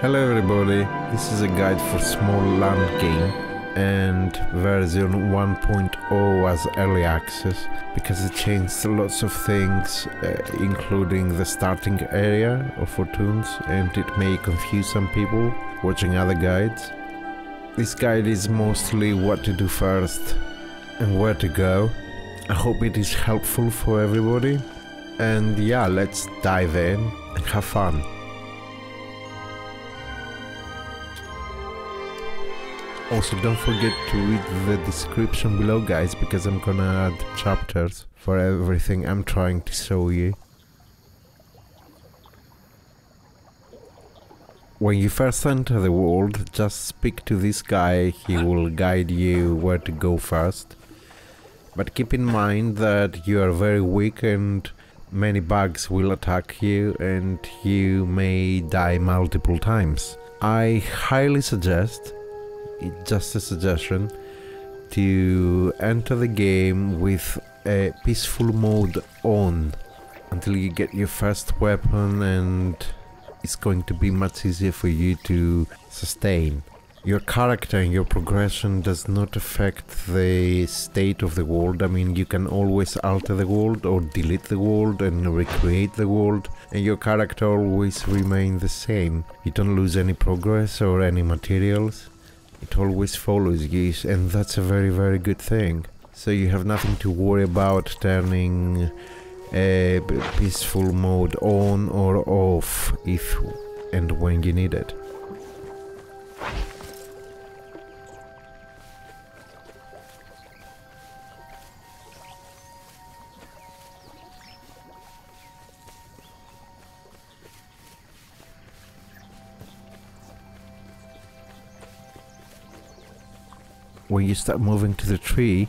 Hello everybody, this is a guide for Smalland game and version 1.0 as early access because it changed lots of things uh, including the starting area of fortunes and it may confuse some people watching other guides. This guide is mostly what to do first and where to go. I hope it is helpful for everybody and yeah, let's dive in and have fun. Also, don't forget to read the description below, guys, because I'm gonna add chapters for everything I'm trying to show you. When you first enter the world, just speak to this guy, he will guide you where to go first. But keep in mind that you are very weak and many bugs will attack you and you may die multiple times. I highly suggest just a suggestion to enter the game with a peaceful mode on until you get your first weapon and it's going to be much easier for you to sustain. Your character and your progression does not affect the state of the world. I mean, you can always alter the world or delete the world and recreate the world, and your character always remain the same. You don't lose any progress or any materials it always follows you and that's a very very good thing. So you have nothing to worry about turning a peaceful mode on or off if and when you need it when you start moving to the tree,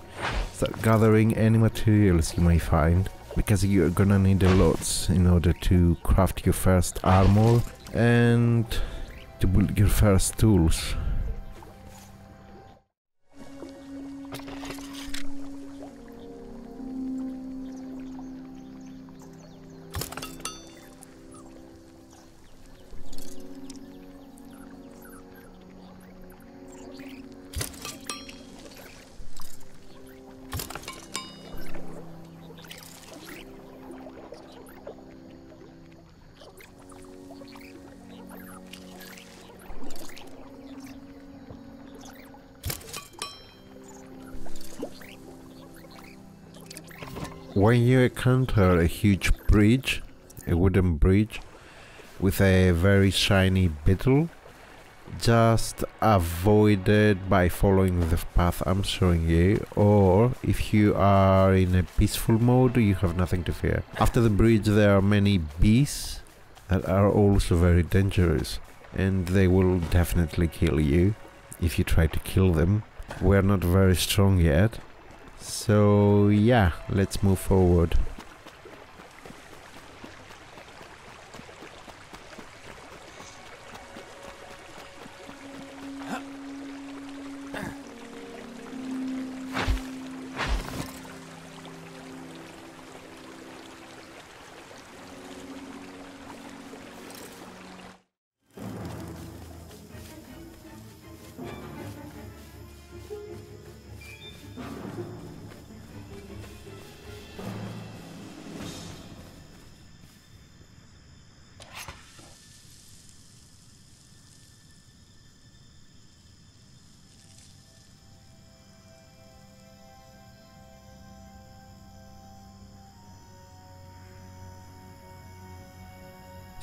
start gathering any materials you may find, because you're gonna need a lot in order to craft your first armor and to build your first tools. When you encounter a huge bridge, a wooden bridge, with a very shiny beetle, just avoid it by following the path I'm showing you or if you are in a peaceful mode you have nothing to fear. After the bridge there are many bees that are also very dangerous and they will definitely kill you if you try to kill them. We're not very strong yet so yeah, let's move forward.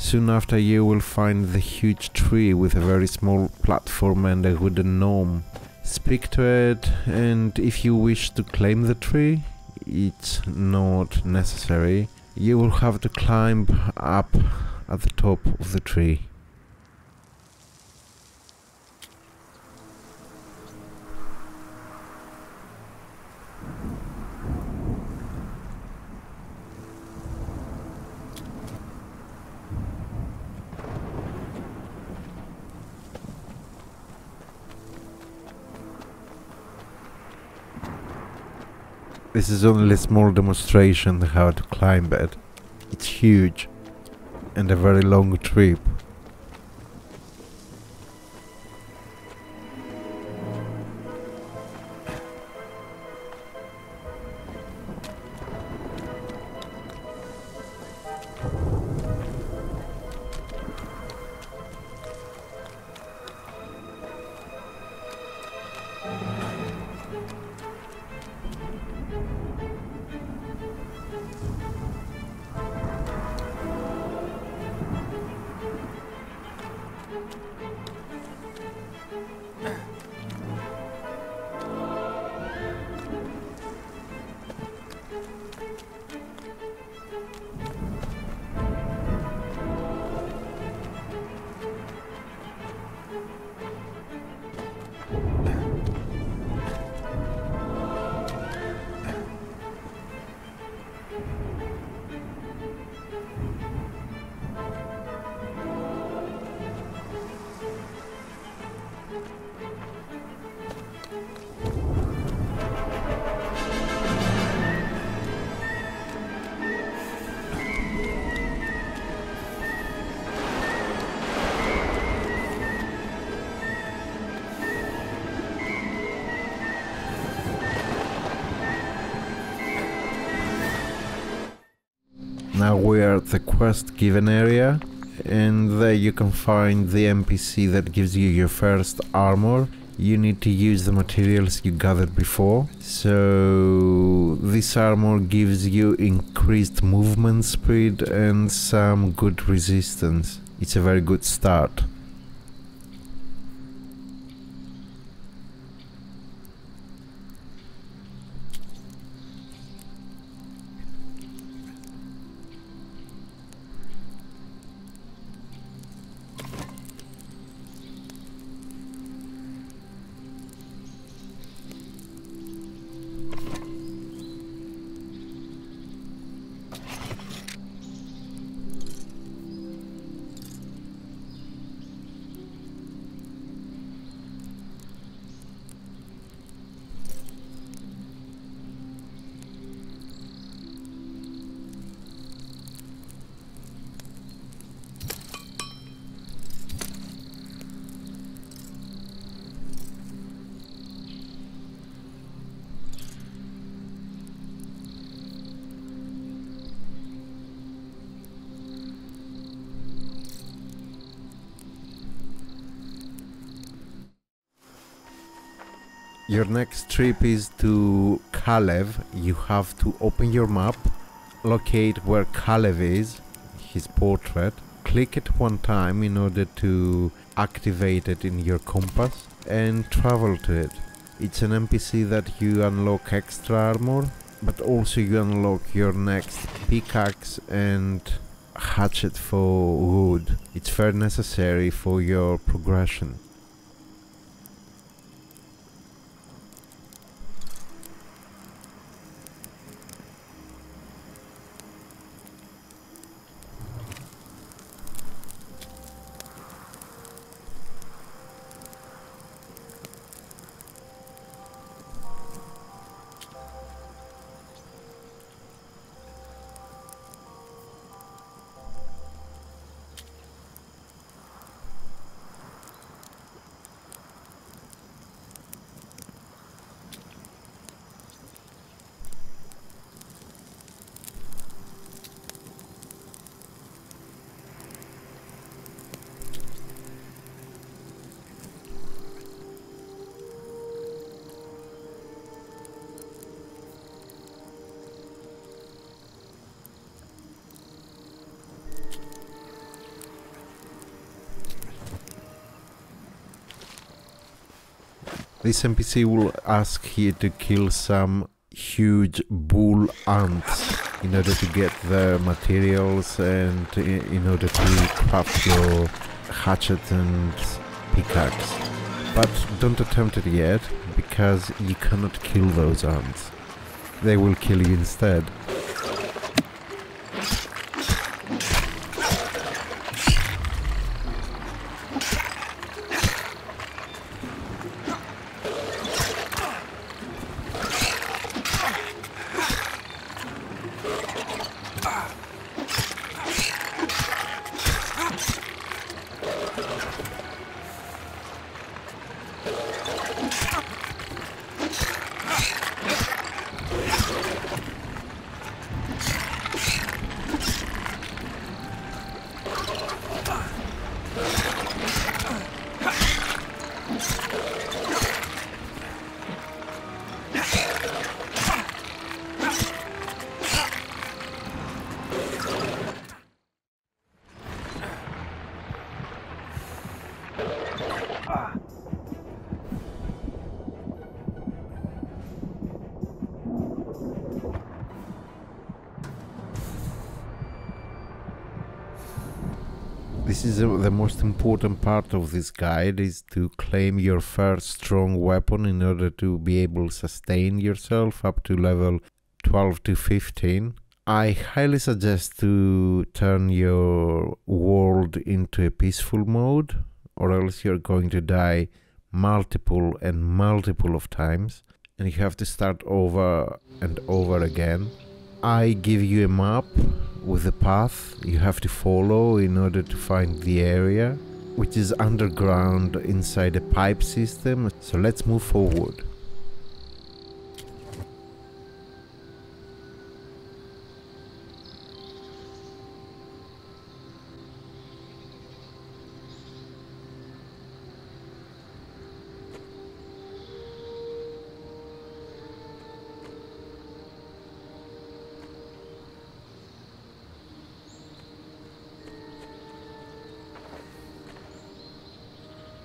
Soon after you will find the huge tree with a very small platform and a wooden gnome. Speak to it and if you wish to claim the tree, it's not necessary. You will have to climb up at the top of the tree. This is only a small demonstration how to climb it. It's huge and a very long trip. Now we're at the quest given area and there you can find the NPC that gives you your first armor. You need to use the materials you gathered before. So this armor gives you increased movement speed and some good resistance. It's a very good start. Your next trip is to Kalev. You have to open your map, locate where Kalev is, his portrait, click it one time in order to activate it in your compass and travel to it. It's an NPC that you unlock extra armor, but also you unlock your next pickaxe and hatchet for wood. It's very necessary for your progression. This NPC will ask you to kill some huge bull ants in order to get the materials and in order to craft your hatchet and pickaxe. But don't attempt it yet, because you cannot kill those ants. They will kill you instead. Is uh, the most important part of this guide is to claim your first strong weapon in order to be able to sustain yourself up to level 12 to 15. I highly suggest to turn your world into a peaceful mode or else you're going to die multiple and multiple of times and you have to start over and over again. I give you a map with a path you have to follow in order to find the area, which is underground inside a pipe system. So let's move forward.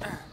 Ugh.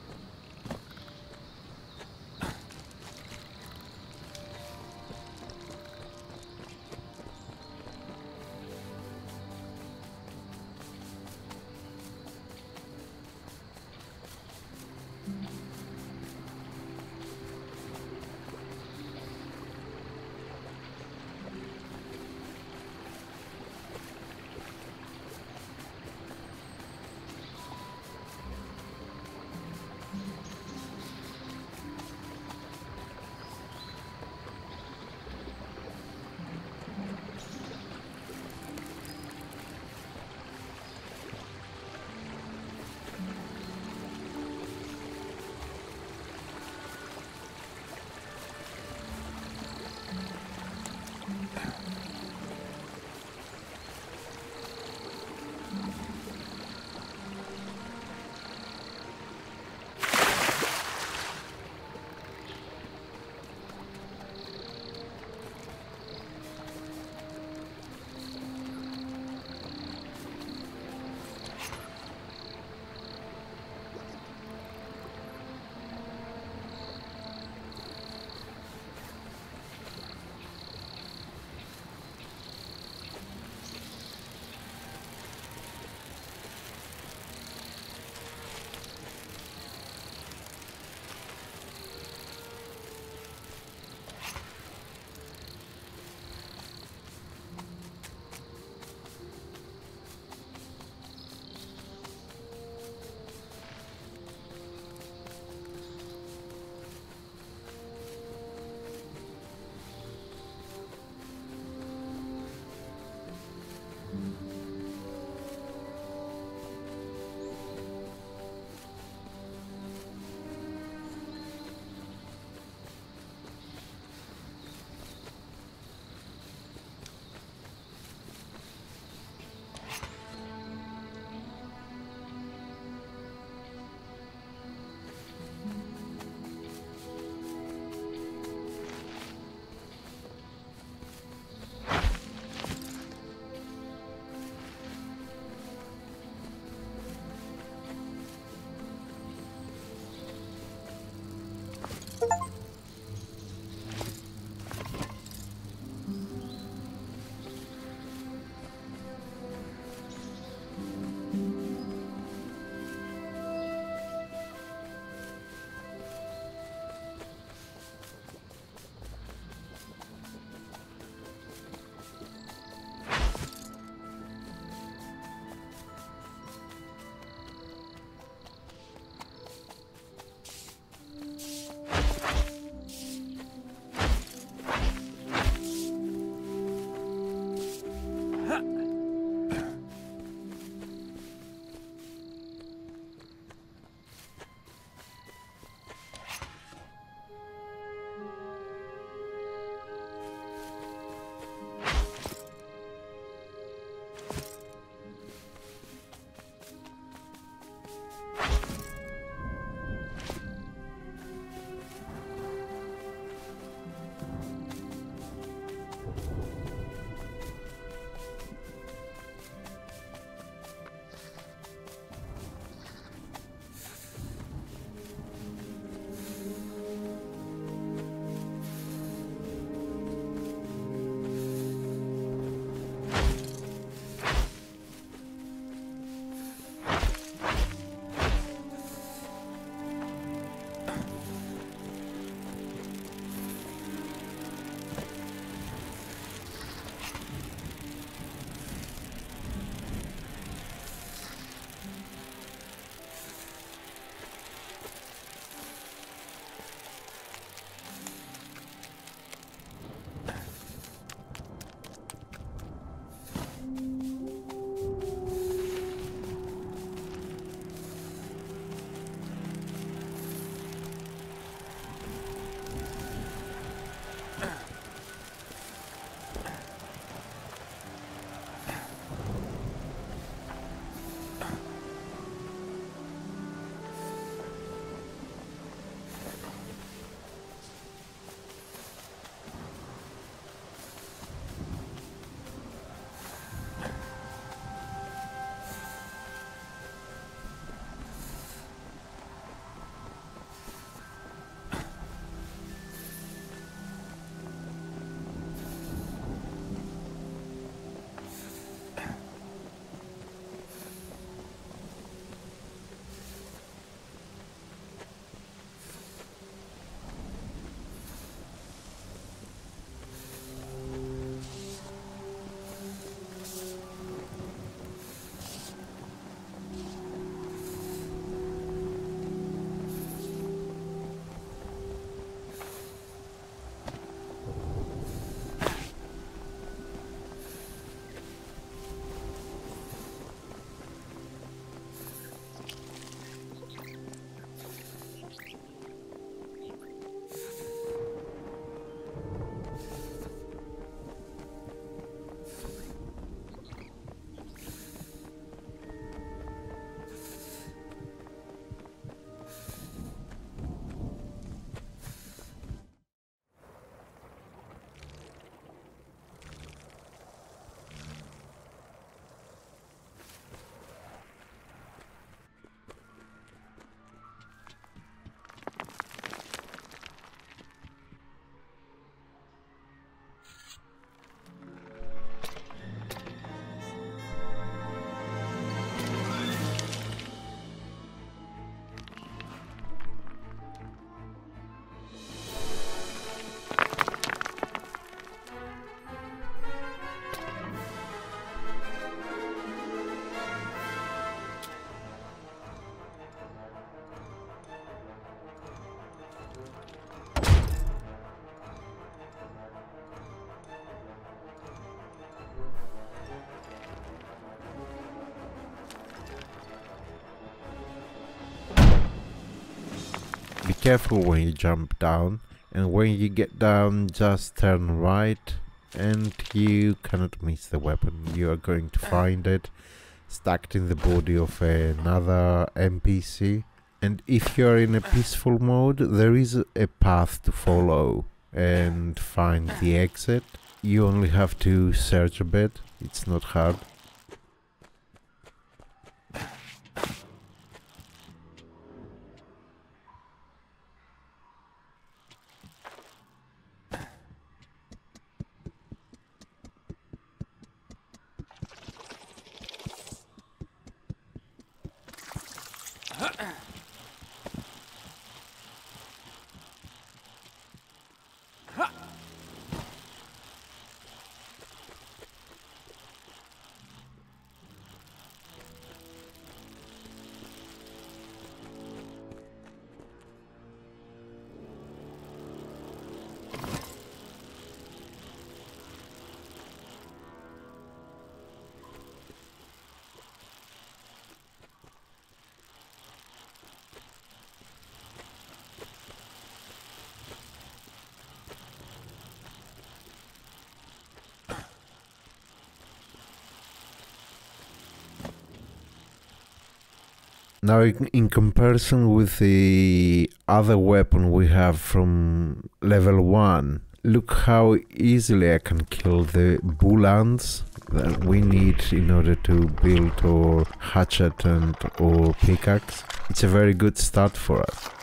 careful when you jump down and when you get down just turn right and you cannot miss the weapon. You are going to ah. find it stacked in the body of another NPC and if you're in a peaceful mode there is a path to follow and find the exit. You only have to search a bit, it's not hard. Now, in comparison with the other weapon we have from level 1, look how easily I can kill the bull ants that we need in order to build our hatchet and or pickaxe. It's a very good start for us.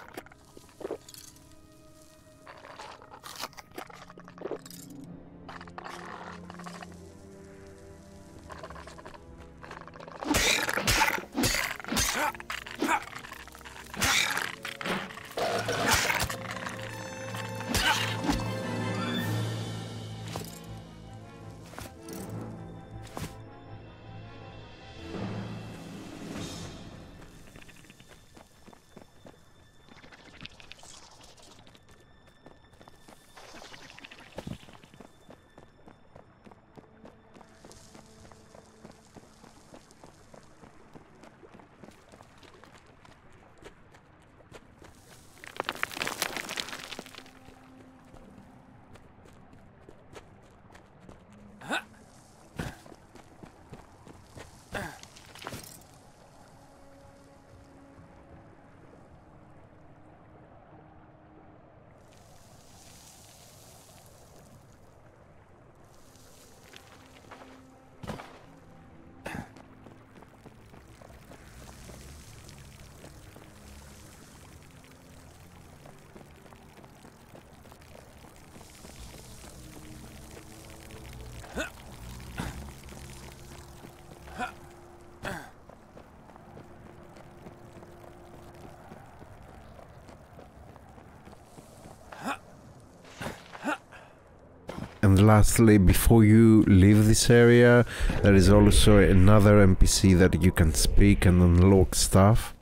And lastly, before you leave this area, there is also another NPC that you can speak and unlock stuff.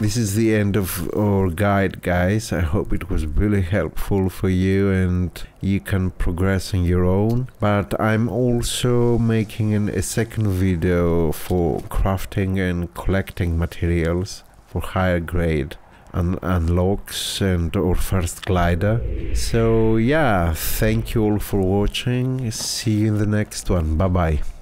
This is the end of our guide guys. I hope it was really helpful for you and you can progress on your own. But i'm also making an, a second video for crafting and collecting materials for higher grade and unlocks and our first glider. So yeah thank you all for watching. See you in the next one. Bye bye